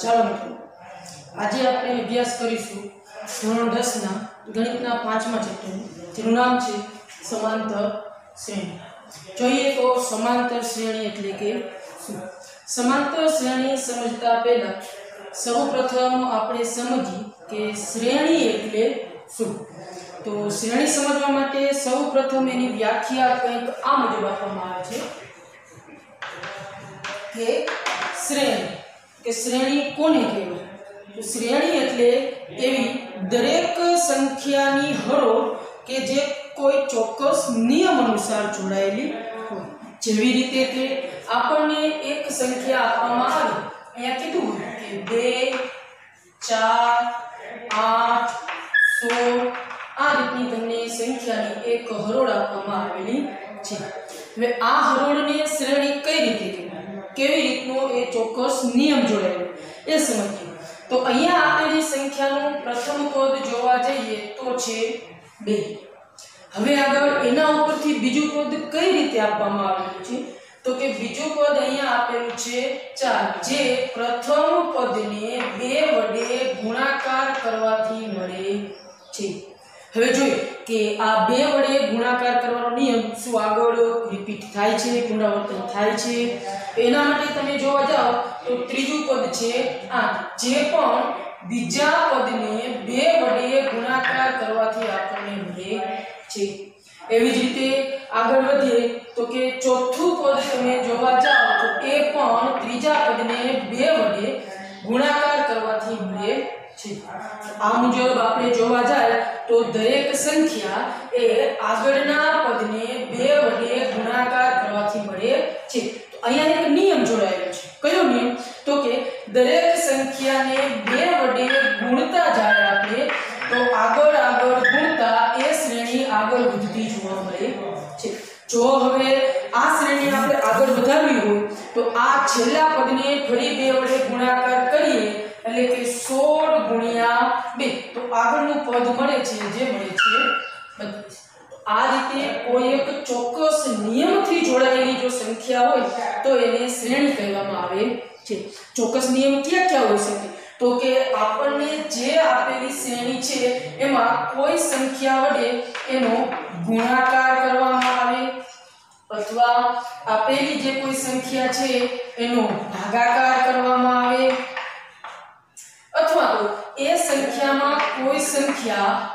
ચાલો મિત્રો, આજે આપણે અભ્યાસ કરીશું ધોરણ દસના ગણિતના પાંચમા ચેપ્ટરનું, જેનું નામ છે સમાંતર શ્રેણી. જોઈએ તો સમાંતર શ્રેણી એટલે કે શું? સમાંતર શ્રેણી સમજતા પહેલા સૌપ્રથમ આપણે સમજી કે શ્રેણી એટલે શું? તો શ્રેણી સમજવા માટે સૌપ્રથમ એની વ્યાખ્યા કંઈક આ મુજબ આપવામાં આવે છે કે શ્રેણી. કે શ્રેણી કોને કહેવાય? તો શ્રેણી એટલે એવી દરેક સંખ્યાની હરોળ કે જે કોઈ ચોક્કસ નિયમ અનુસાર જોડાયેલી હોય. જેવી રીતે કે આપણને એક સંખ્યા આપવામાં આવે. અહીંયા કીધું હોય કે બે, ચાર, આઠ, સોળ, આ રીતની તમને સંખ્યાની એક હરોળ આપવામાં આવેલી છે. હવે આ હરોળને શ્રેણી કઈ રીતે કહેવાય? કેવી રીતનો એ ચોક્કસ નિયમ જોડાયેલો એ સમજીએ. તો અહીંયા આપેલી સંખ્યાનું પ્રથમ પદ જોવા જઈએ તો છે બે. હવે આગળ એના ઉપરથી બીજું પદ કઈ રીતે આપવામાં આવેલું છે? તો કે બીજું પદ અહીંયા આપેલું છે ચાર. જે પ્રથમ પદને બે વડે ગુણાકાર કરવાથી મળે છે. હવે જોઈએ કે આ બે વડે ગુણાકાર કરવાનો નિયમ શું આગળ રિપીટ થાય છે પુનરાવર્તન થાય છે? એના માટે તમે જોવા જાઓ તો ત્રીજું પદ છે આઠ. જે પણ બીજા પદને બે વડે ગુણાકાર કરવાથી આપણને મળે છે. એવી જ રીતે આગળ વધીએ તો કે ચોથું પદ તમે જોવા જાઓ તો એ પણ ત્રીજા પદને બે વડે ગુણાકાર કરવાથી મળે છે. આ મુજબ આપણે જોવા જાય તો દરેક સંખ્યા એ આગળના પદને બે વડે ગુણાકાર કરવાથી મળે છે. તો અહીંયા સંખ્યા છે એનો ભાગાકાર કરવામાં આવે. અથવા તો એ સંખ્યામાં કોઈ સંખ્યા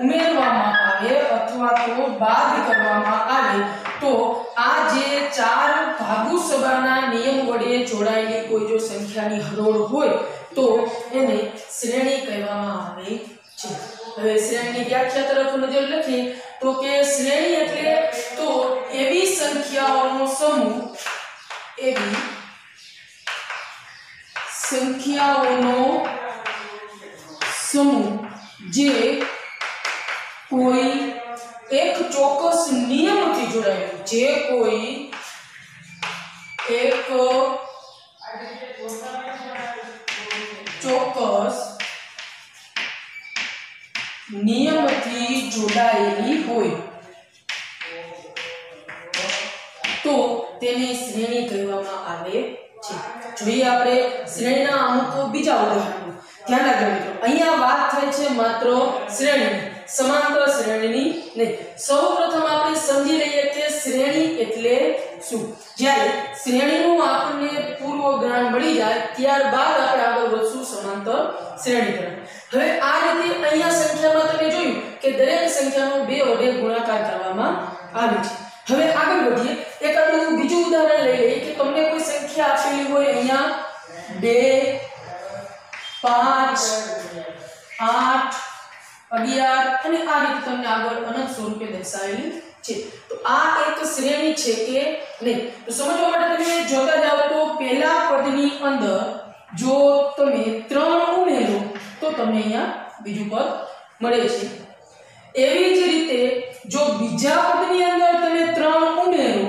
ઉમેરવામાં આવે અથવા તો બાદ કરવામાં આવે. તો આ જે ચાર ભાગુ સભાના નિયમ વડે જોડાયેલી કોઈ જો સંખ્યાની હરોળ હોય, તો એને શ્રેણી કહેવામાં આવે. છે. વ્યાખ્યા તરફ નજર લખીએ, તો કે શ્રેણી એટલે તો એવી સંખ્યાઓનો સમૂહ, એવી સંખ્યાઓનો સમૂહ જે કોઈ એક ચોક્કસ નિયમથી જોડાયેલું, જે કોઈ એક ચોક્કસ નિયમથી જોડાયેલી હોય. તો તેને શ્રેણી કહેવામાં આવે છે. જોઈએ આપણે શ્રેણીના અમુક બીજા ઉદાહરણો. ધ્યાન રાખજો મિત્રો, અહીંયા વાત થાય છે માત્ર શ્રેણીની સમાંતર શ્રેણીની નહીં. સૌપ્રથમ આપણે સમજી લઈએ કે શ્રેણી એટલે શું? જ્યારે શ્રેણીનું આપણને પૂર્વ જ્ઞાન મળી જાય, ત્યારબાદ આપણે આગળ વધશું સમાંતર શ્રેણી તરફ હવે આ રીતે અહીંયા સંખ્યામાં તમે જોયું કે દરેક સંખ્યાનો બે વડે ગુણાકાર કરવામાં આવે છે. હવે આગળ વધીએ. એકાદું બીજું ઉદાહરણ લઈ લઈએ કે તમને કોઈ સંખ્યા આપેલી હોય અહીંયા? બે, પાંચ, આઠ, અગિયાર અને આ રીતે તમને આગળ અનંત સ્વરૂપે દર્શાવેલી છે. તો આ એક શ્રેણી છે કે નહીં? તો સમજવા માટે તમે જોતા જાઓ તો પહેલા પદની અંદર જો તમે ત્રણ ઉમેરો તો તમને અહીંયા બીજું પદ મળે છે. એવી જ રીતે જો બીજા પદની અંદર તમે 3 ઉમેરો,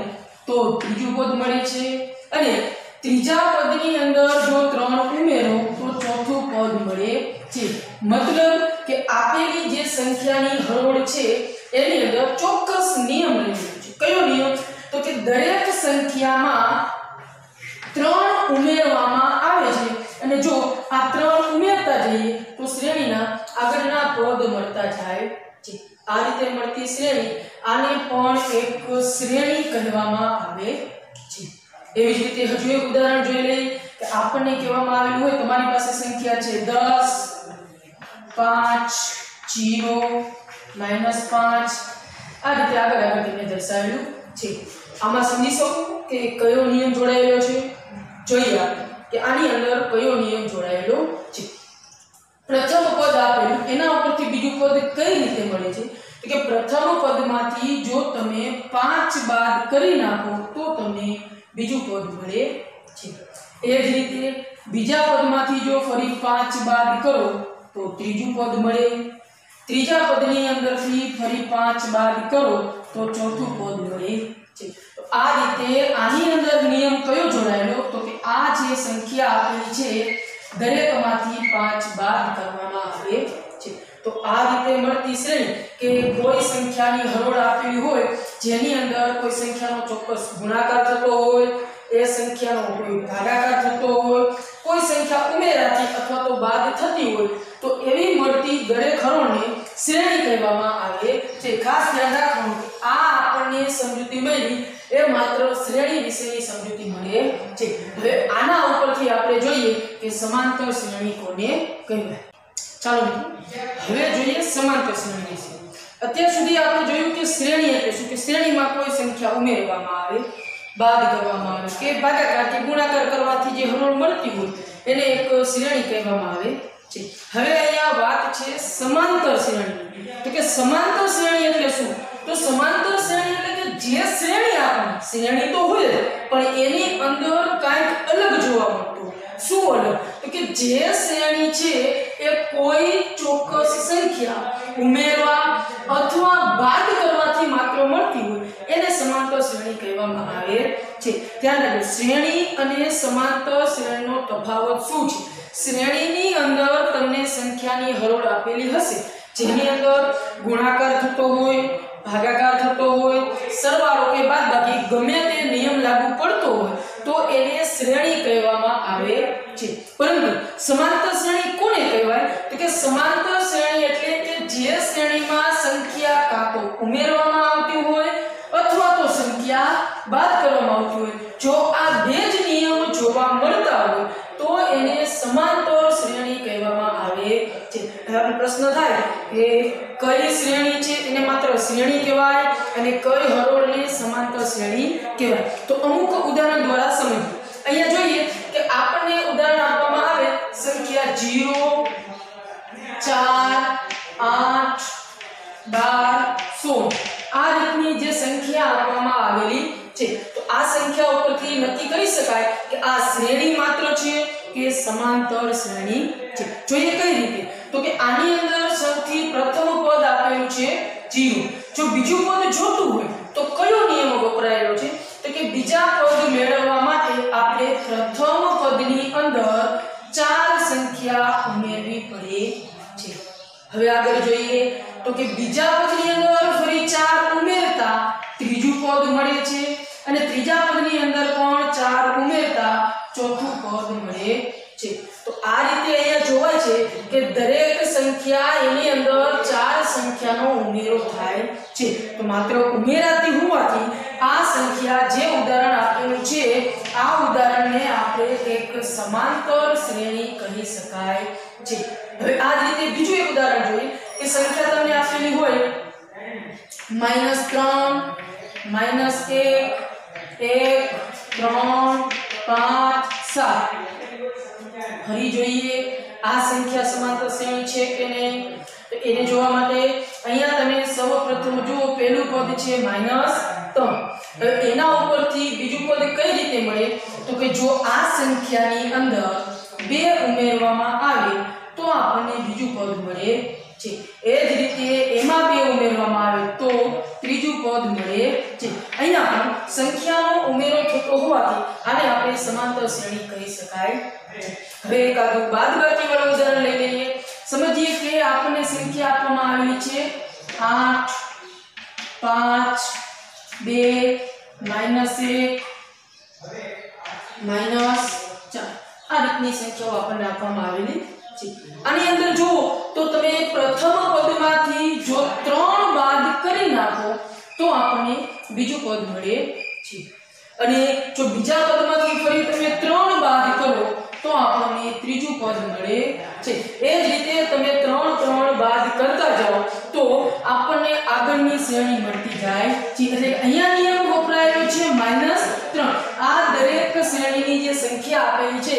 તો ત્રીજું પદ મળે છે. અને ત્રીજા પદની અંદર જો 3 ઉમેરો, તો ચોથું પદ મળે છે. મતલબ કે આપેલી જે સંખ્યાની હરોળ છે, એની અંદર ચોક્કસ નિયમ રહેલો છે. કયો નિયમ? તો કે દરેક સંખ્યામાં ત્રણ ઉમેરવામાં આવે છે અને જો આ ત્રણ ઉમેરતા જઈએ, તો શ્રેણીના આગળના પદ મળતા જાય. છે આ રીતે મળતી શ્રેણી, આને પણ એક શ્રેણી કહેવામાં આવે. છે એવી જ રીતે હજુ એક ઉદાહરણ જોઈ લઈએ કે આપણને કહેવામાં આવેલું હોય, તમારી પાસે સંખ્યા છે દસ, પાંચ, જીરો, માઇનસ પાંચ. આ રીતે આગળ આગળ તમને દર્શાવેલું. છે આમાં સમજી શકો કે કયો નિયમ જોડાયેલો છે? જોઈએ આપણે. કે આની અંદર કયો નિયમ જોડાયેલો છે. પ્રથમ પદ આપેલું, એના ઉપરથી બીજું પદ કઈ રીતે મળે છે? કે પ્રથમ પદમાંથી જો તમે પાંચ બાદ કરી નાખો, તો તમને બીજું પદ મળે છે. એ જ રીતે બીજા પદમાંથી જો ફરી પાંચ બાદ કરો, તો ત્રીજું પદ મળે. ત્રીજા પદની અંદરથી ફરી પાંચ બાદ કરો, તો ચોથું પદ મળે છે. આ રીતે આની અંદર નિયમ કયો જોડાયેલો? તો આ જે સંખ્યા આપેલી છે, દરેકમાંથી પાંચ બાદ કરવામાં આવે છે. તો આ રીતે મળતી શ્રેણી કે કોઈ સંખ્યાની હરોળ આપેલી હોય, જેની અંદર કોઈ સંખ્યાનો ચોક્કસ ગુણાકાર થતો હોય, એ સંખ્યાનો કોઈ ભાગાકાર થતો હોય, કોઈ સંખ્યા ઉમેરાતી અથવા તો બાદ થતી હોય, તો એવી મળતી દરેક હરોળને શ્રેણી કહેવામાં આવે છે. ખાસ ધ્યાન રાખવાનું આ આપણને સમજૂતી મળી એ માત્ર શ્રેણી વિશેની સમજૂતી મળે છે. હવે આના ઉપરથી આપણે જોઈએ કે સમાંતર શ્રેણી કોને કહેવાય. ચાલો હવે જોઈએ સમાંતર શ્રેણી વિશે. અત્યાર સુધી આપણે જોયું કે શ્રેણી એટલે શું? કે શ્રેણીમાં કોઈ સંખ્યા ઉમેરવામાં આવે, બાદ કરવામાં આવે, કે ભાગાકાર કે ગુણાકાર કરવાથી જે હરોળ મળતી હોય એને એક શ્રેણી કહેવામાં આવે છે. હવે અહીંયા વાત છે સમાંતર શ્રેણી. તો કે સમાંતર શ્રેણી એટલે શું? તો સમાંતર શ્રેણી એટલે કે જે શ્રેણી શ્રેણી તો હોય પણ એની અંદર કાંઈક અલગ જોવા મળતું. શું અલગ? તો કે જે શ્રેણી છે એ કોઈ ચોક્કસ સંખ્યા, ઉમેરવા અથવા બાદ કરવાથી માત્ર મળતી હોય, એને સમાંતર શ્રેણી કહેવામાં આવે છે. ધ્યાન રાખજો શ્રેણી અને સમાંતર શ્રેણીનો તફાવત શું છે? શ્રેણીની અંદર તમને સંખ્યાની હરોળ આપેલી હશે. જેની અંદર ગુણાકાર થતો હોય ભાગાકાર થતો હોય સરવાળો કે બાદબાકી ગમે તે નિયમ લાગુ પડતો હોય, તો એને શ્રેણી કહેવામાં આવે છે. પરંતુ સમાંતર શ્રેણી કોને કહેવાય? તો કે સમાંતર શ્રેણી એટલે કે જે શ્રેણીમાં સંખ્યા કાં તો ઉમેરવામાં આવતી હોય અથવા તો સંખ્યા બાદ કરવામાં આવતી હોય. જો આ બે જ નિયમો જોવા મળતા હોય, તો એને સમાંતર શ્રેણી કહેવામાં છે હવે આપણને પ્રશ્ન થાય કે કઈ શ્રેણી છે? એને માત્ર શ્રેણી કહેવાય અને કઈ હરોળને સમાંતર શ્રેણી કહેવાય? તો અમુક ઉદાહરણ દ્વારા સમજીએ. અહીંયા જોઈએ કે આપણને ઉદાહરણ આપવામાં આવે, સંખ્યા 0 4 8 બાર, સોળ. આ રીતની જે સંખ્યા આપવામાં આવેલી છે. તો આ સંખ્યા ઉપરથી નક્કી કરી શકાય કે આ શ્રેણી માત્ર છે કે સમાંતર શ્રેણી છે. જોઈએ કઈ રીતે? તો કે આની અંદર સૌથી પ્રથમ પદ આપેલું છે જીરો જો બીજું પદ જોતું હોય, તો કયો નિયમ વપરાયેલો છે? તો કે બીજા પદ મેળવવા માટે આપણે પ્રથમ પદની અંદર ચાર સંખ્યા ઉમેરવી પડે છે. હવે આગળ જોઈએ, તો કે બીજા પદની અંદર ફરી ચાર ઉમેરતા ત્રીજું પદ મળે છે અને ત્રીજા પદની અંદર પણ ચાર ઉમેરતા ચોથું પદ મળે છે. તો આ રીતે અહીંયા જોવાય છે કે દરેક સંખ્યા એની અંદર ચાર સંખ્યાનો ઉમેરો થાય છે. તો માત્ર ઉમેરાતી હોવાથી આ સંખ્યા જે ઉદાહરણ આપેલું છે, આ ઉદાહરણને આપણે એક સમાંતર શ્રેણી કહી શકાય છે. હવે આ જ રીતે બીજું એક ઉદાહરણ જોઈએ કે સંખ્યા તમને આપેલી હોય. માઇનસ ત્રણ માઇનસ એક એક, ત્રણ, પાંચ, સાત. ફરી જોઈએ. આ સંખ્યા સમાંતર શ્રેણી છે કે નહીં? તો એને જોવા માટે અહીંયા તમે સૌપ્રથમ જુઓ પહેલું પદ છે માઇનસ ત્રણ. હવે એના ઉપરથી બીજું પદ કઈ રીતે મળે? તો કે જો આ સંખ્યાની અંદર બે ઉમેરવામાં આવે તો આપણને બીજું પદ મળે છે. એ જ રીતે એમાં બે ઉમેરવામાં આવે તો ત્રીજું પદ મળે છે. અહીંયા પણ સંખ્યાનો ઉમેરો થતો હોવાથી આને આપણે સમાંતર શ્રેણી કહી શકાય. છે. હવે એકાદું બાદબાકી વાળું ઉદાહરણ લઈ લઈએ. સમજીએ કે આપણને સંખ્યા આપવામાં આવેલી છે આઠ, પાંચ, બે, માઇનસ એક, માઇનસ ચાર. આ રીતની સંખ્યાઓ આપણને આપવામાં આવેલી આની અંદર જુઓ, તો તમે પ્રથમ પદમાંથી જો ત્રણ બાદ કરી નાખો, તો આપણને બીજું પદ મળે છે. અને જો બીજા પદમાંથી ફરી તમે ત્રણ બાદ કરો, તો આપણને ત્રીજું પદ મળે છે. એ જ રીતે તમે ત્રણ ત્રણ બાદ કરતા જાઓ, તો આપણને આગળની શ્રેણી મળતી જાય છે. એટલે અહીંયા નિયમ વપરાયેલો છે ત્રણ. આ દરેક શ્રેણીની જે સંખ્યા આપેલી છે,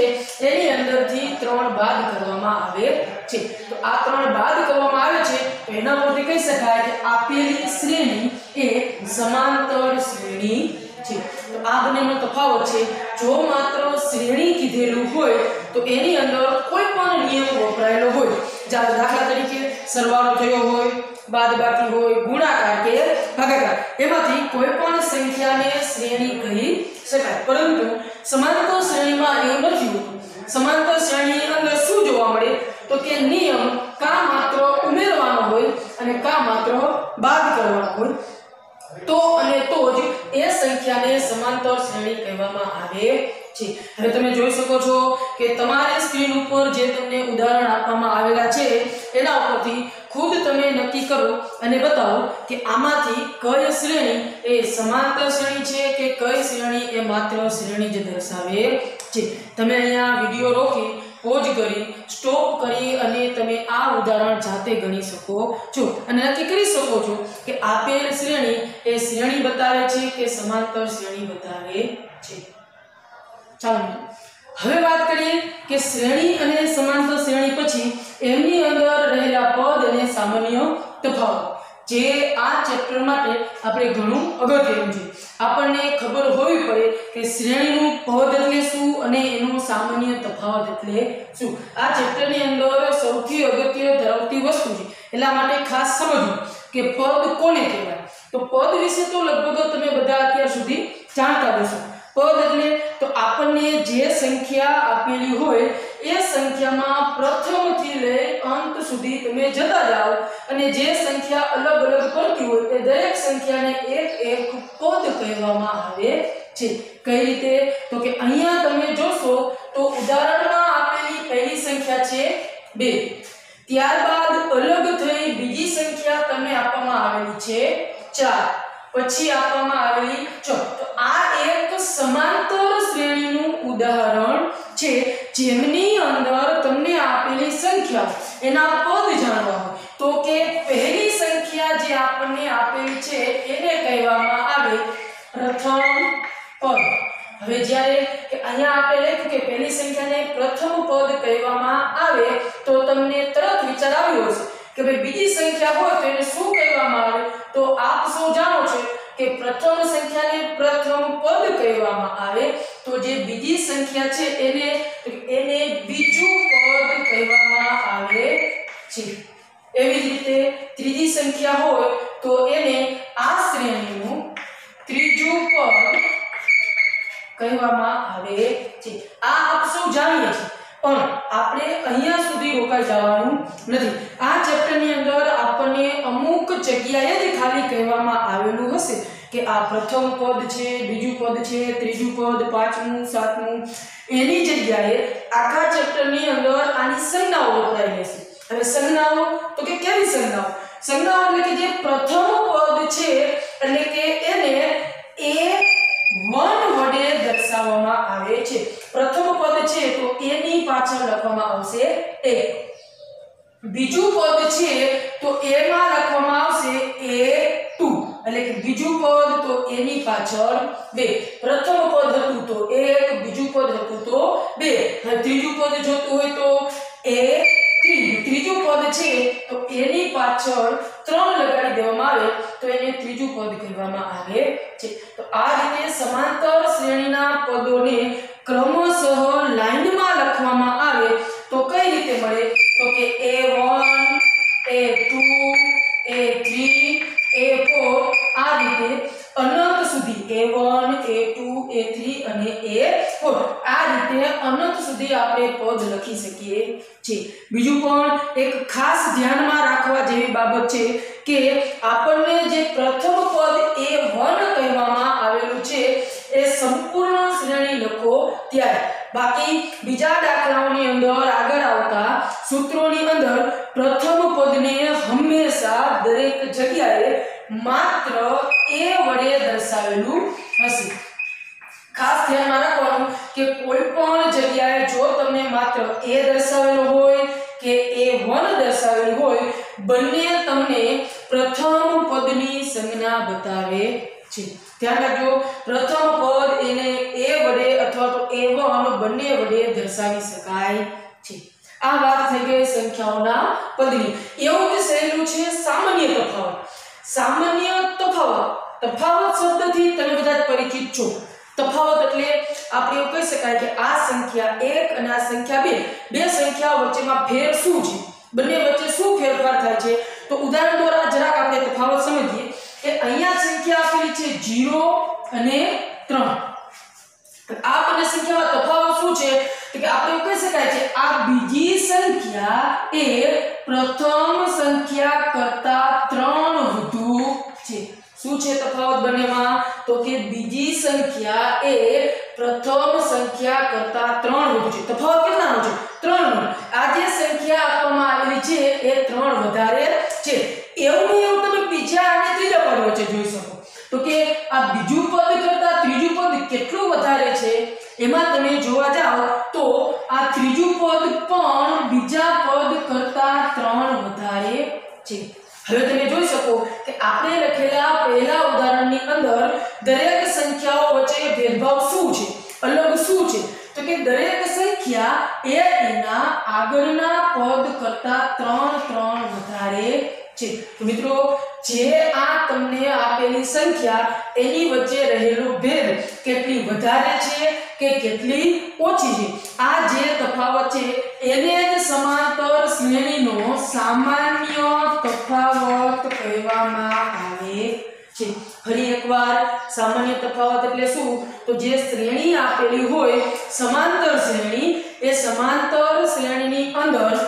એની અંદરથી ત્રણ બાદ કરવામાં આવે છે. તો આ ત્રણ બાદ કરવામાં આવે છે એના પરથી કહી શકાય કે આપેલી શ્રેણી એ સમાંતર શ્રેણી છે. તો આ બંનેનો તફાવત છે, જો માત્ર શ્રેણી કીધેલું હોય, તો એની અંદર કોઈ પણ નિયમ વપરાયેલો હોય. જ્યારે દાખલા તરીકે સરવાળો થયો હોય બાદબાકી હોય, ગુણાકાર કે ભાગાકાર. એમાંથી કોઈ પણ સંખ્યાને શ્રેણી કહી શકાય. પરંતુ સમાંતર શ્રેણીમાં એવું નથી સમાંતર શ્રેણીની અંદર શું જોવા મળે? તો કે નિયમ કા માત્ર ઉમેરવાનો હોય અને કા માત્ર બાદ કરવાનો હોય. તો અને તો જ એ સંખ્યાને સમાંતર શ્રેણી કહેવામાં આવે છે. હવે તમે જોઈ શકો છો કે તમારી સ્ક્રીન ઉપર જે તમને ઉદાહરણ આપવામાં આવેલા છે, એના ઉપરથી ખુદ તમે નક્કી કરો અને બતાવો કે આમાંથી કઈ શ્રેણી એ સમાંતર શ્રેણી છે કે કઈ શ્રેણી એ માત્ર શ્રેણી જ દર્શાવે છે. તમે અહીંયા વીડિયો રોકી, પોઝ કરી, સ્ટોપ કરી અને તમે આ ઉદાહરણ જાતે ગણી શકો છો. અને નક્કી કરી શકો છો કે આપેલ શ્રેણી એ શ્રેણી બતાવે છે કે સમાંતર શ્રેણી બતાવે ચાલો. હવે વાત કરીએ કે શ્રેણી અને સમાંતર શ્રેણી પછી એમની અંદર રહેલા પદ અને સામાન્ય તફાવત, જે આ ચેપ્ટર માટે આપણે ઘણું અગત્યનું છે. આપણને ખબર હોવી પડે કે શ્રેણીનું પદ એટલે શું અને એનો સામાન્ય તફાવત એટલે શું. આ ચેપ્ટરની અંદર સૌથી અગત્ય ધરાવતી વસ્તુ છે. એટલા માટે ખાસ સમજવું કે પદ કોને કહેવાય? તો પદ વિશે તો લગભગ તમે બધા અત્યાર સુધી જાણતા હશો. પદ એટલે તો આપણને જે સંખ્યા આપેલી હોય એ સંખ્યામાં પ્રથમથી લઈ અંત સુધી તમે જતા જાઓ. અને જે સંખ્યા અલગ અલગ પડતી હોય એ દરેક સંખ્યાને એક એક પદ કહેવામાં આવે છે. કઈ રીતે? તો કે અહીંયા તમે જોશો તો ઉદાહરણમાં આપેલી પહેલી સંખ્યા છે બે. ત્યારબાદ અલગ થઈ બીજી સંખ્યા તમને આપવામાં આવેલી છે ચાર. પછી આપવામાં આવેલી છ તો આ એક સમાંતર શ્રેણીનું ઉદાહરણ છે, જેમની અંદર તમને આપેલી સંખ્યા. એના પદ જાણવા હોય. તો કે પહેલી સંખ્યા જે આપણને આપેલી છે, એને કહેવામાં આવે પ્રથમ પદ. હવે જ્યારે અહીંયા આપણે લખ્યું કે પહેલી સંખ્યાને પ્રથમ પદ કહેવામાં આવે, તો તમને તરત વિચાર આવ્યો હશે. કે ભાઈ બીજી સંખ્યા હોય તો એને શું કહેવામાં આવે? તો આપ સૌ જાણો છો કે પ્રથમ સંખ્યાને પ્રથમ પદ કહેવામાં આવે. તો જે બીજી સંખ્યા છે એને એને બીજું પદ કહેવામાં આવે છે. એવી રીતે ત્રીજી સંખ્યા હોય તો એને આ શ્રેણીનું ત્રીજું પદ કહેવામાં આવે છે. આ આપ સૌ જાણીએ છીએ. પણ આપણે અહીંયા સુધી રોકાઈ જવાનું નથી. આ ચેપ્ટરની અંદર આપણને અમુક જગ્યાએ જ ખાલી કહેવામાં આવેલું હશે કે આ પ્રથમ પદ છે, બીજું પદ છે, ત્રીજું પદ, પાંચમું, સાતમું. એની જગ્યાએ આખા ચેપ્ટરની અંદર આની સંજ્ઞાઓ વપરાઈ હશે હવે સંજ્ઞાઓ તો કે કેવી સંજ્ઞાઓ? સંજ્ઞાઓ એટલે કે જે પ્રથમ પદ છે એટલે કે એને એ વન વડે દર્શાવવામાં આવે છે પ્રથમ પદ છે તો એની પાછળ લખવામાં આવશે એક બીજું પદ છે, તો એમાં લખવામાં આવશે a2 એટલે કે બીજું પદ, તો એની પાછળ બે. પ્રથમ પદ હતું તો 1 બીજું પદ હતું તો બે. હવે ત્રીજું પદ જોતું હોય તો એ ત્રીજું. ત્રીજું પદ છે, તો એની પાછળ ત્રણ લગાડી દેવામાં આવે, તો એને ત્રીજું પદ કહેવામાં આવે છે. તો આ રીતે સમાંતર શ્રેણીના પદોને ક્રમશઃ લાઈનમાં બાબત છે કે આપણને જે પ્રથમ પદ એ વન કહેવામાં આવેલું છે, એ સંપૂર્ણ શ્રેણી લખો ત્યારે. બાકી બીજા દાખલાઓની અંદર છો તફાવત એટલે આપણે એવું કહી શકાય કે આ સંખ્યા એક અને આ સંખ્યા બે. બે સંખ્યાઓ વચ્ચેમાં ફેર શું છે? બંને વચ્ચે શું ફેરફાર થાય છે? તો ઉદાહરણ દ્વારા જરાક આપણે તફાવત સમજીએ કે અહીંયા સંખ્યા આપેલી છે 0 અને 3 આ બંને સંખ્યામાં તફાવત શું છે? કે આપણે એવું કહી શકાય છે આ બીજી સંખ્યા એ પ્રથમ સંખ્યા કરતા ત્રણ વધુ છે. શું છે તફાવત બંનેમાં તો કે બીજી સંખ્યા એ પ્રથમ સંખ્યા કરતા ત્રણ વધુ છે. તફાવત કેટલાનો છે? ત્રણ આ જે સંખ્યા આપવામાં આવેલી છે, એ ત્રણ વધારે છે. એવું ને એવું તમે બીજા અને ત્રીજા પદ વચ્ચે જોઈ શકો. તો કે આ બીજું પદ કરતા ત્રીજું પદ કેટલું વધારે છે? એમાં તમે જોવા જાઓ તો આ ત્રીજું પદ પણ બીજા પદ કરતા ત્રણ વધારે છે. હવે તમે જોઈ શકો આપણે લખેલા પહેલા ઉદાહરણની અંદર દરેક સંખ્યાઓ વચ્ચે ભેદભાવ શું છે? અલગ શું છે? તો કે દરેક સંખ્યા એ એના આગળના પદ કરતા ત્રણ ત્રણ વધારે છે. મિત્રો, જે આ તમને આપેલી સંખ્યા, એની વચ્ચે રહેલો ભેદ કેટલી વધારે છે કે કેટલી ઓછી છે? આ જે તફાવત છે એને સમાંતર શ્રેણીનો સામાન્ય તફાવત કહેવામાં આવે છે ફરી એકવાર સામાન્ય તફાવત એટલે શું તો જે શ્રેણી આપેલી હોય સમાંતર શ્રેણી એ સમાંતર શ્રેણીની અંદર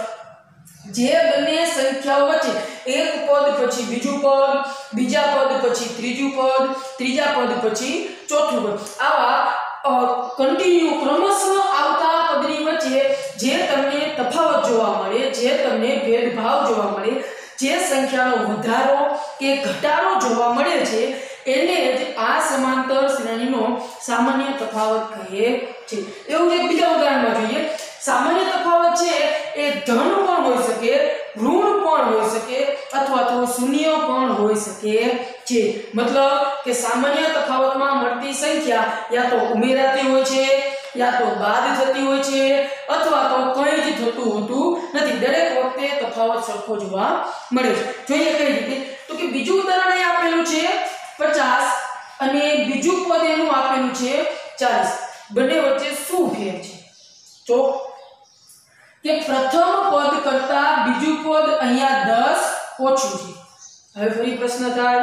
જે બંને સંખ્યાઓ વચ્ચે એક પદ પછી બીજું પદ બીજા પદ પછી ત્રીજું પદ ત્રીજા પદ પછી ચોથું પદ આવા કન્ટિન્યુ ક્રમશઃ આવતા પદની વચ્ચે જે તમને તફાવત જોવા મળે, જે તમને ભેદભાવ જોવા મળે, જે સંખ્યાનો વધારો કે ઘટાડો જોવા મળે છે, એને જ આ સમાંતર શ્રેણીનો સામાન્ય તફાવત કહે છે. એવું એક બીજા ઉદાહરણમાં જોઈએ. સામાન્ય તફાવત છે એ ધન પણ હોઈ શકે, ઋણ પણ હોઈ શકે અથવા તો શૂન્ય પણ હોઈ શકે છે. મતલબ કે સામાન્ય તફાવતમાં મળતી સંખ્યા યા તો ઉમેરાતી હોય છે, યા તો બાદ થતી હોય છે અથવા તો કંઈ જ થતું હોતું નથી. દરેક વખતે તફાવત સરખો જોવા મળે છે. જોઈએ કઈ રીતે? તો કે બીજું ઉદાહરણ એ આપેલું છે પચાસ અને બીજું પદ એનું આપેલું છે ચાલીસ. બંને વચ્ચે શું ફેર છે? જો કે પ્રથમ પદ કરતા બીજું પદ અહીંયા 10 ઓછું છે. હવે ફરી પ્રશ્ન થાય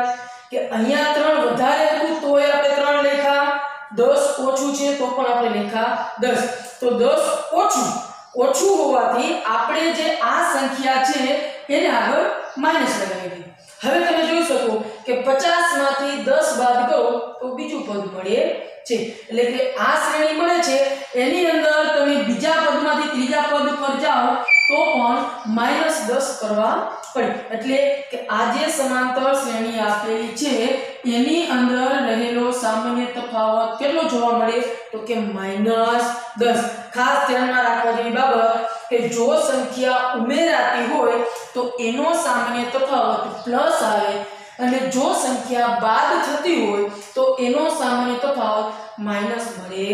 કે અહીંયા ત્રણ વધારે હતું તોય આપણે ત્રણ લખ્યા. 10 ઓછું છે તો પણ આપણે લખ્યા દસ. તો દસ ઓછું. ઓછું હોવાથી આપણે જે આ સંખ્યા છે એને આગળ માઇનસ લગાવી હવે તમે જોઈ શકો કે 50 માંથી 10 બાદ કરો તો બીજું પદ મળે છે. એટલે કે આ શ્રેણી મળે છે. એની અંદર તમે બીજા પદમાંથી ત્રીજા પદ પર જાઓ તો પણ માઇનસ દસ કરવા પડે. એટલે કે આ જે સમાંતર શ્રેણી આપેલી છે, એની અંદર રહેલો સામાન્ય તફાવત કેટલો જોવા મળે? તો કે માઇનસ દસ. ખાસ ધ્યાનમાં રાખવા જેવી બાબત કે જો સંખ્યા ઉમેરાતી હોય, તો એનો સામાન્ય તફાવત પ્લસ આવે અને જો સંખ્યા બાદ થતી હોય, તો એનો સામાન્ય તફાવત માઇનસ મળે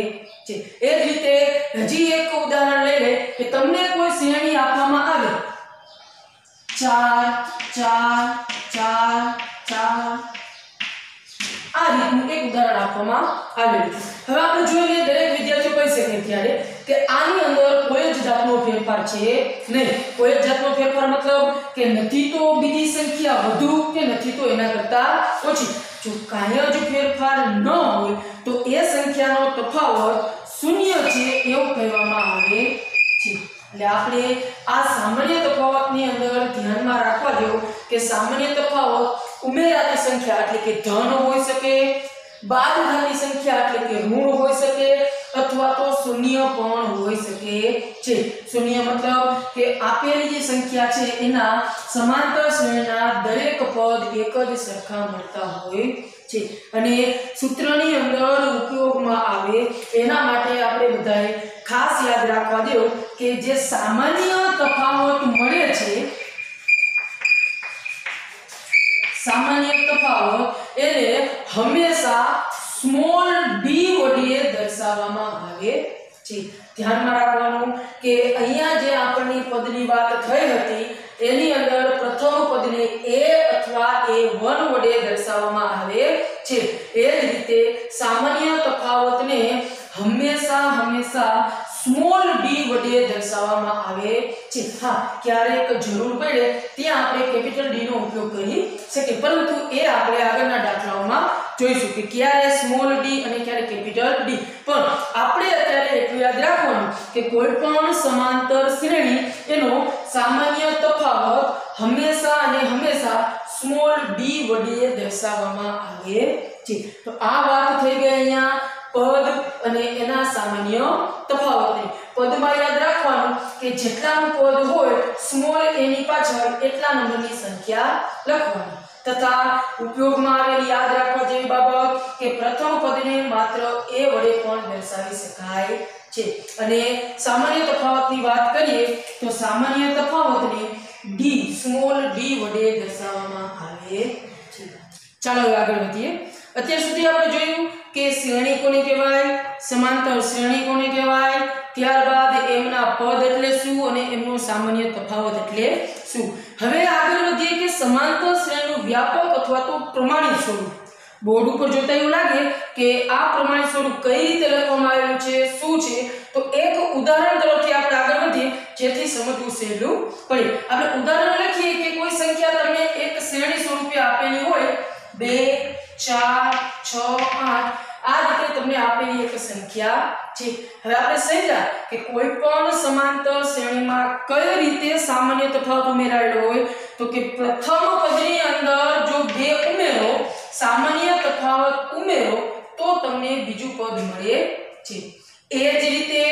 છે. એ જ રીતે હજી એક ઉદાહરણ લઈ લે કે તમને કોઈ શ્રેણી આપવામાં આવે. ચાર ચાર ચાર ચાર આ રીતનું એક ઉદાહરણ આપવામાં આવેલું હવે આપણે જોઈ દરેક વિદ્યાર્થીઓ કહી શકે ત્યારે કે આની અંદર કોઈ જ જાતનો ફેરફાર છે નહીં. કોઈ જ જાતનો ફેરફાર મતલબ કે નથી તો બીજી સંખ્યા વધુ કે નથી તો એના કરતા ઓછી. જો કાંઈ જ ફેરફાર ન હોય તો એ સંખ્યાનો તફાવત શૂન્ય છે એવું કહેવામાં આવે છે. એટલે આપણે આ સામાન્ય તફાવતની અંદર ધ્યાનમાં રાખવા જેવું કે સામાન્ય તફાવત ઉમેરાતી સંખ્યા એટલે કે ધન હોઈ શકે, બાદ ધનની સંખ્યા એટલે કે ઋણ હોઈ શકે, અથવા તો શૂન્ય પણ હોઈ શકે છે. શૂન્ય મતલબ કે આપેલી જે સંખ્યા છે એના સમાંતર શ્રેણીના દરેક પદ એક જ સરખા મળતા હોય છે. અને સૂત્રની અંદર ઉપયોગમાં આવે એના માટે આપણે બધાએ ખાસ યાદ રાખવા દેવું કે જે સામાન્ય તફાવત મળે છે સામાન્ય તફાવત એને હંમેશા સ્મોલ ડી વડે દર્શાવવામાં આવે છે. ધ્યાનમાં રાખવાનું કે અહીંયા જે આપણની પદની વાત થઈ હતી, એની અંદર પ્રથમ પદને એ અથવા એ વન વડે દર્શાવવામાં આવે છે. એ જ રીતે સામાન્ય તફાવતને હંમેશા હંમેશા સ્મોલ ડી વડે દર્શાવવામાં આવે છે. હા ક્યારેક જરૂર પડે ત્યાં આપણે કેપિટલ ડી નો ઉપયોગ કરી શકીએ. પરંતુ એ આપણે આગળના દાખલાઓમાં જોઈશું કે ક્યારે સ્મોલ ડી અને ક્યારે કેપિટલ ડી પણ આપણે અત્યારે એટલું યાદ રાખવાનું કે કોઈ પણ સમાંતર શ્રેણી એનો સામાન્ય તફાવત હંમેશા અને હંમેશા સ્મોલ ડી વડે દર્શાવવામાં આવે છે. તો આ વાત થઈ ગઈ અહીંયા. પદ અને એના સામાન્ય તફાવતને પદમાં યાદ રાખવાનું કે જેટલાનું પદ હોય સ્મોલ એની પાછળ એટલા નંબરની સંખ્યા લખવાની. તથા ઉપયોગમાં આવેલી યાદ રાખવા જેવી બાબત કે પ્રથમ પદને માત્ર એ વડે પણ દર્શાવી શકાય છે. અને સામાન્ય તફાવતની વાત કરીએ, તો સામાન્ય તફાવતને ડી સ્મોલ ડી વડે દર્શાવવામાં આવે છે. ચાલો આગળ વધીએ. અત્યાર સુધી આપણે જોયું કે શ્રેણી કોને કહેવાય? સમાંતર શ્રેણી કોને કહેવાય? ત્યારબાદ એમના પદ એટલે શું અને એમનો સામાન્ય તફાવત એટલે શું? હવે આગળ વધીએ કે સમાંતર શ્રેણીનું વ્યાપક અથવા તો પ્રમાણિત સ્વરૂપ. બોર્ડ ઉપર જોતા એવું લાગે કે આ પ્રમાણિત સ્વરૂપ કઈ રીતે લખવામાં આવેલું છે? શું છે? તો એક ઉદાહરણ તરફથી આપણે આગળ વધીએ, જેથી સમજવું સહેલું પડે. આપણે ઉદાહરણ લખીએ કે કોઈ સંખ્યા તમને એક શ્રેણી સ્વરૂપે આપેલી હોય, બે ચાર, છ, આઠ. આ રીતે તમને આપેલી એક સંખ્યા. છે હવે આપણે સમજ્યા કે કોઈ પણ સમાંતર શ્રેણીમાં કઈ રીતે સામાન્ય તફાવત ઉમેરાયેલો હોય, તો કે પ્રથમ પદની અંદર જો બે ઉમેરો, સામાન્ય તફાવત ઉમેરો, તો તમને બીજું પદ મળે. છે એ જ રીતે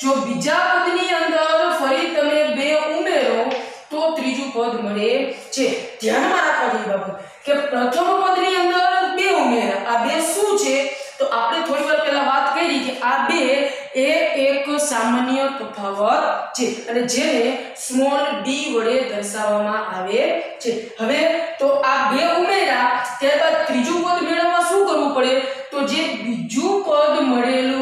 જો બીજા પદની અંદર ફરી તમે બે ઉમેરો, તો ત્રીજું પદ મળે છે. ધ્યાનમાં રાખવા જેવી બાબત કે પ્રથમ પદની અંદર ઉમેરા આ બે શું છે? તો આપણે થોડી વાર પહેલા વાત કરી કે આ બે એ એક સામાન્ય તફાવત છે અને જેને સ્મોલ ડી વડે દર્શાવવામાં આવે છે. હવે તો આ બે ઉમેરા ત્યારબાદ ત્રીજું પદ મેળવવા શું કરવું પડે? તો જે બીજું પદ મળેલું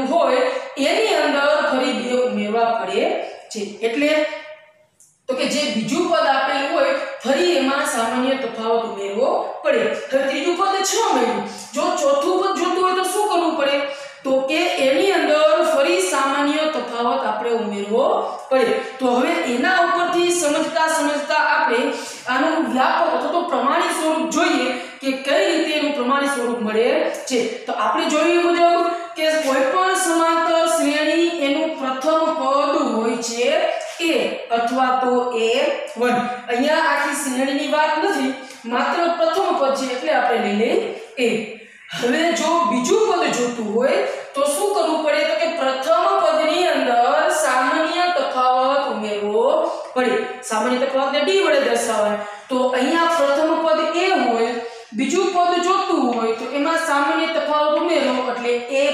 પદ જોતું હોય તો એમાં સામાન્ય તફાવત ઉમેરો એટલે a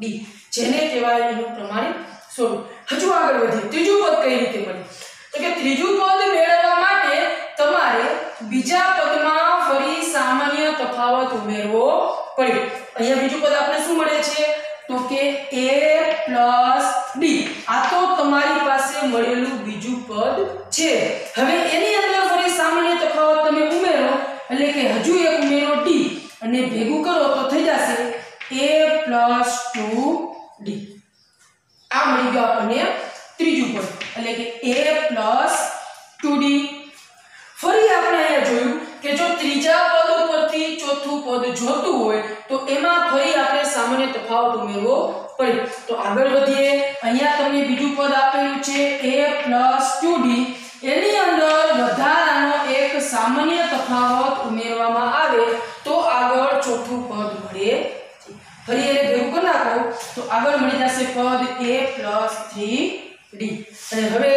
d જેને કહેવાય એનું પ્રમાણિત સ્વરૂપ. હજુ આગળ વધીએ. ત્રીજું પદ કઈ રીતે મળે? તો કે ત્રીજું પદ મેળવવા માટે તમારે બીજા પદમાં ફરી સામાન્ય તફાવત ઉમેરવો પડે. અહીંયા બીજું પદ આપણે શું મળે છે? તો કે a d આ તો તમારી પાસે મળેલું બીજું પદ છે. હવે એની અંદર એટલે કે હજુ એક ઉમેરો d અને ભેગું કરો તો થઈ જશે a 2d આ મળી ગયો આપણને ત્રીજું પદ એટલે કે a પ્લસ 2d ફરી આપણે અહીંયા જોયું કે જો ત્રીજા પદ ઉપરથી ચોથું પદ જોતું હોય, તો એમાં ફરી આપણે સામાન્ય તફાવત ઉમેરવો પડે. તો આગળ વધીએ. અહીંયા તમને બીજું પદ આપેલું છે a 2d એની અંદર વધારાનો એક સામાન્ય તફાવત ઉમેરવામાં આવે તો આગળ ચોથું પદ મળે ફરી એને ભેગું કરી નાખો, તો આગળ મળી જશે પદ એ પ્લસ થ્રી ડી. અને હવે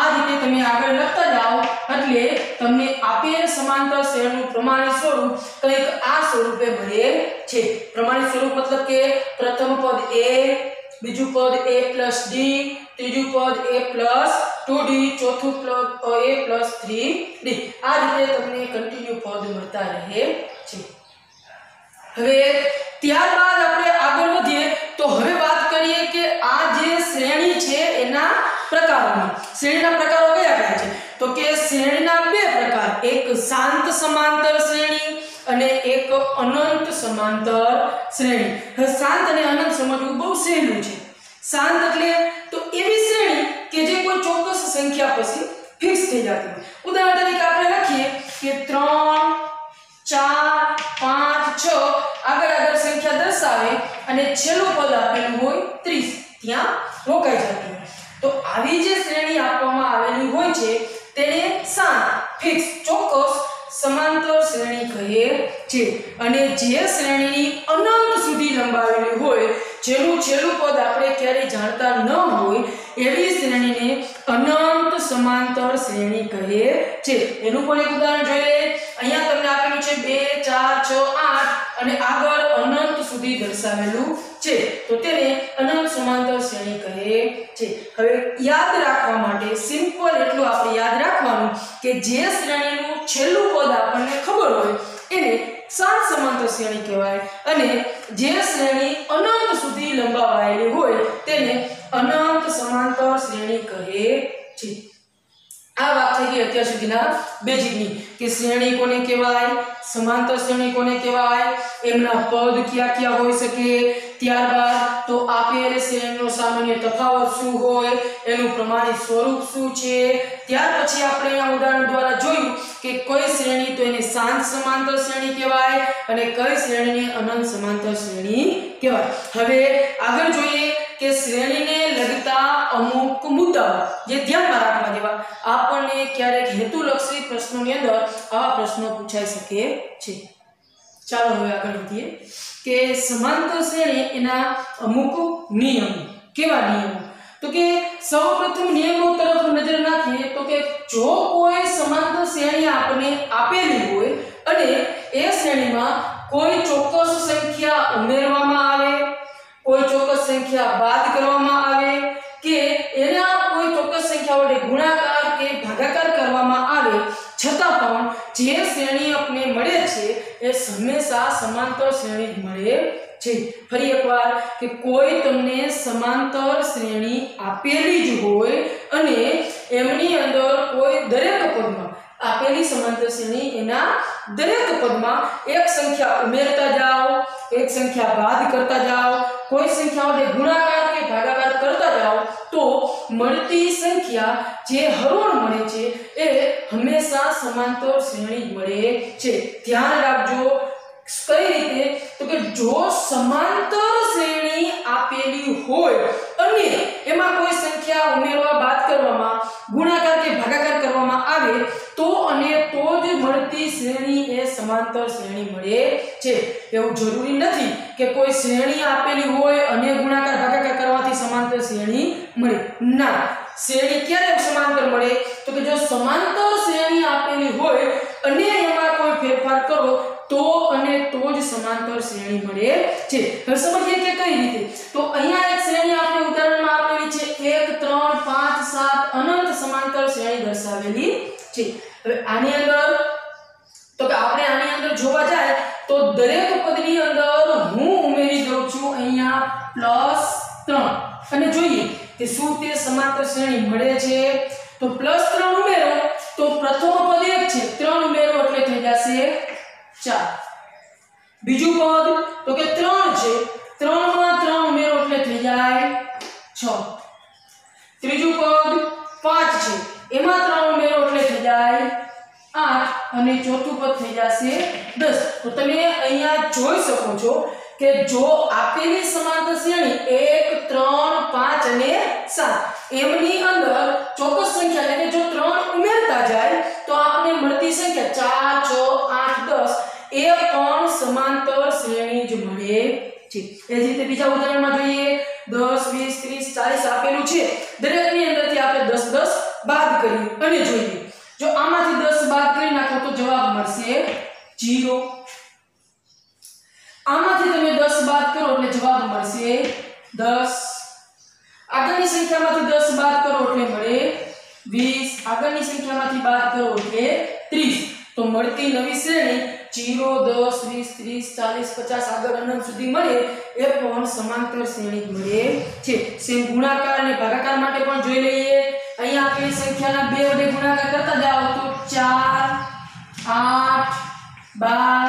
આ રીતે તમે આગળ લખતા જાઓ, એટલે તમને આપેલ સમાંતર શ્રેણીનું પ્રમાણિત સ્વરૂપ કંઈક આ સ્વરૂપે મળે છે. પ્રમાણિત સ્વરૂપ મતલબ કે પ્રથમ પદ એ, બીજું પદ એ પ્લસ ડી, ત્રીજું પદ એ પ્લસ ટુ ચોથું પ્લસ a પ્લસ થ્રી આ રીતે તમને કન્ટિન્યુ પદ મળતા રહે છે. હવે ત્યારબાદ આપણે આગળ વધીએ, તો હવે વાત કરીએ કે આ જે શ્રેણી છે એના પ્રકારોની. શ્રેણીના પ્રકારો કયા કયા છે? તો કે શ્રેણીના બે પ્રકાર, એક શાંત સમાંતર શ્રેણી અને એક અનંત સમાંતર શ્રેણી. શાંત અને અનંત સમજવું બહુ સહેલું છે. શાંત એટલે તો એવી શ્રેણી કે જે કોઈ ચોક્કસ સંખ્યા પછી ફિક્સ થઈ જતી ઉદાહરણ તરીકે આપણે લખીએ કે ત્રણ, ચાર, પાંચ, છ આગળ આગળ સંખ્યા દર્શાવે અને છેલ્લું પદ આપેલું હોય ત્રીસ. ત્યાં રોકાઈ જતી હોય. તો આવી જે શ્રેણી આપવામાં આવેલી હોય છે, તેને શાંત ફિક્સ ચોક્કસ, સમાંતર શ્રેણી કહે છે અને જે શ્રેણીની અનંત સુધી લંબાવેલી હોય જેનું છેલ્લું પદ આપણે ક્યારેય જાણતા ન હોય, એવી શ્રેણીને અનંત સમાંતર શ્રેણી કહે છે. એનું પણ એક ઉદાહરણ જોઈએ. અહીંયા તમને આપેલું છે બે, ચાર, છ, આઠ અને આગળ અનંત સુધી દર્શાવેલું છે. તો તેને અનંત સમાંતર શ્રેણી કહે છે. હવે યાદ રાખવા માટે સિમ્પલ એટલું આપણે યાદ રાખવાનું કે જે શ્રેણીનું છેલ્લું પદ આપણને ખબર હોય, એને શાંત સમાંતર શ્રેણી કહેવાય. અને જે શ્રેણી અનંત સુધી લંબાવાયેલી હોય તેને અનંત સમાંતર શ્રેણી કહે છે. આ વાત થઈ ગઈ અત્યાર સુધીના બેઝિકની કે શ્રેણી કોને કહેવાય, સમાંતર શ્રેણી કોને કહેવાય, એમના પદ કયા કયા હોઈ શકે, ત્યારબાદ તો આપેલ શ્રેણીનો સામાન્ય તફાવત શું હોય, એનું પ્રમાણિત સ્વરૂપ શું છે? ત્યાર પછી આપણે આ ઉદાહરણ દ્વારા જોયું કે કઈ શ્રેણી તો એને શાંત સમાંતર શ્રેણી કહેવાય અને કઈ શ્રેણીને અનંત સમાંતર શ્રેણી કહેવાય. હવે આગળ જોઈએ કે શ્રેણીને લગતા અમુક મુદ્દાઓ જે ધ્યાનમાં રાખવા જેવા આપણને ક્યારેક હેતુલક્ષી પ્રશ્નોની અંદર આવા પ્રશ્નો પૂછાઈ શકે છે. ચાલો હવે આગળ વધીએ કે સમાંતર શ્રેણી એના અમુક નિયમો કેવા નિયમો? તો કે સૌપ્રથમ નિયમો તરફ નજર નાખીએ તો કે જો કોઈ સમાંતર શ્રેણી આપણને આપેલી હોય અને એ શ્રેણીમાં કોઈ ચોક્કસ સંખ્યા ઉમેરવામાં આવે કોઈ ચોક્કસ સંખ્યા બાદ કરવામાં આવે કે એના કોઈ ચોક્કસ સંખ્યા વડે ગુણાકાર કે ભાગાકાર કરવામાં આવે, છતાં પણ જે શ્રેણી આપણે મળે છે, એ હંમેશા સમાંતર શ્રેણી જ મળે છે. ફરી એકવાર કે કોઈ તમને સમાંતર શ્રેણી આપેલી જ હોય અને એમની અંદર કોઈ દરેક પદમાં આપેલી સમાંતર શ્રેણી એના દરેક પદમાં એક સંખ્યા ઉમેરતા જાઓ, એક સંખ્યા બાદ કરતા જાઓ, કોઈ સંખ્યાઓને ગુણાકાર કે ભાગાકાર કરતા જાઓ, તો મળતી સંખ્યા જે હરોળ મળે છે, એ હંમેશા સમાંતર શ્રેણી મળે છે. ધ્યાન રાખજો કઈ રીતે? તો કે જો સમાંતર શ્રેણી આપેલી હોય અને એમાં કોઈ સંખ્યા ઉમેરવા બાદ કરવામાં, ગુણાકાર કે ભાગાકાર કરવામાં આવે, તો અને તો જ મળતી શ્રેણી એ સમાંતર શ્રેણી મળે છે. એવું જરૂરી નથી કે કોઈ શ્રેણી આપેલી હોય અને ગુણાકાર, ભાગાકાર કરવાથી સમાંતર શ્રેણી મળે. ના. શ્રેણી ક્યારે સમાંતર મળે? તો કે જો સમાંતર શ્રેણી આપેલી હોય અને એમાં કોઈ ફેરફાર કરો, તો અને તો જ સમાંતર શ્રેણી મળે છે. હવે સમજીએ કે કઈ રીતે? તો અહીંયા એક શ્રેણી આપણે ઉદાહરણમાં આપેલી છે. 1 3 5 7 અનંત સમાંતર શ્રેણી દર્શાવેલી છે. હવે આની અંદર, તો કે આપણે આની અંદર જોવા જાય, તો દરેક પદની અંદર હું ઉમેરી દઉં છું અહીંયા પ્લસ ત્રણ. અને જોઈએ કે શું તે સમાંતર શ્રેણી મળે છે? તો પ્લસ ત્રણ ઉમેરો તો પ્રથમ પદ એક છે ત્રણ ઉમેરો એટલે થઈ જશે ચાર. બીજું પદ, તો કે ત્રણ છે ત્રણમાં ત્રણ ઉમેરો એટલે થઈ જાય છ. ત્રીજું પદ, પાંચ છે, એમાં ત્રણ ઉમેરો એટલે થઈ જાય અને ચોથું પદ થઈ જશે દસ. તો તમે અહીંયા જોઈ શકો છો કે જો આપેલી સમાંતર શ્રેણી એક, ત્રણ, પાંચ અને સાત, એમની અંદર ચોક્કસ સંખ્યા એટલે જો ત્રણ ઉમેરતા જાય, તો આપણે મળતી સંખ્યા ચાર, છ, આઠ, દસ, એ પણ સમાંતર શ્રેણી જ મળે છે છે. એ જ રીતે બીજા ઉદાહરણમાં જોઈએ. દસ, વીસ, ત્રીસ, ચાલીસ આપેલું છે. દરેકની અંદરથી આપણે દસ દસ બાદ કરીએ અને જોઈએ. જો આમાંથી દસ બાદ કરી નાખો તો જવાબ મળશે 0 આમાંથી તમે દસ બાદ કરો એટલે જવાબ મળશે દસ. આગળની સંખ્યામાંથી દસ બાદ કરો એટલે મળે વીસ. આગળની સંખ્યામાંથી બાદ કરો એટલે ત્રીસ. તો મળતી નવી શ્રેણી જીરો, દસ, વીસ, ત્રીસ, ચાલીસ, પચાસ આગળ અનંત સુધી મળે, એ પણ સમાંતર શ્રેણી મળે છે. સેમ ગુણાકાર અને ભાગાકાર માટે પણ જોઈ લઈએ. અહીંયા આપેલી સંખ્યાના બે વડે ગુણાકાર કરતા જાઓ તો ચાર, આઠ, બાર,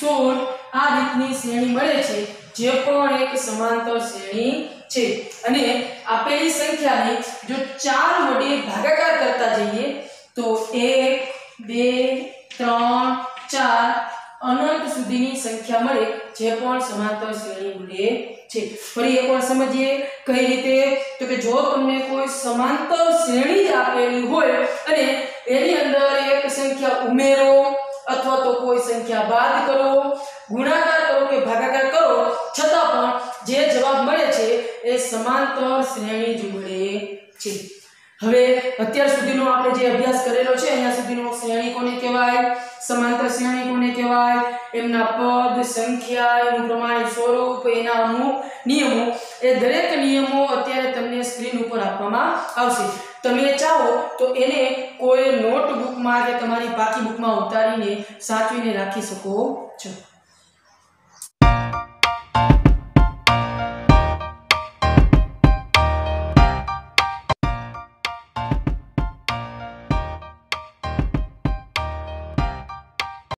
સોળ આ રીતની શ્રેણી મળે છે, જે પણ એક સમાંતર શ્રેણી છે. અને આપેલી સંખ્યાને જો ચાર વડે ભાગાકાર કરતા જઈએ, તો એક બે, ત્રણ, ચાર, અનંત સુધીની સંખ્યા મળે, જે પણ સમાંતર શ્રેણી મળે છે. ફરી એકવાર સમજીએ કઈ રીતે? તો કે જો તમને કોઈ સમાંતર શ્રેણી આપેલી હોય અને એની અંદર એક સંખ્યા ઉમેરો અથવા તો કોઈ સંખ્યા બાદ કરો, ગુણાકાર કરો કે ભાગાકાર કરો, છતાં પણ જે જવાબ મળે છે એ સમાંતર શ્રેણી જ મળે છે. હવે અત્યાર સુધીનો આપણે જે અભ્યાસ કરેલો છે, અહીંયા સુધીનો શ્રેણી કહેવાય, સમાંતર શ્રેણી કોને કહેવાય, એમના પદ, સંખ્યા, એનું પ્રમાણિત સ્વરૂપ, એના અમુક નિયમો, એ દરેક નિયમો અત્યારે તમને સ્ક્રીન ઉપર આપવામાં આવશે. તમે ચાહો તો એને કોઈ નોટબુકમાં કે તમારી પાકી બુકમાં ઉતારીને સાચવીને રાખી શકો છો.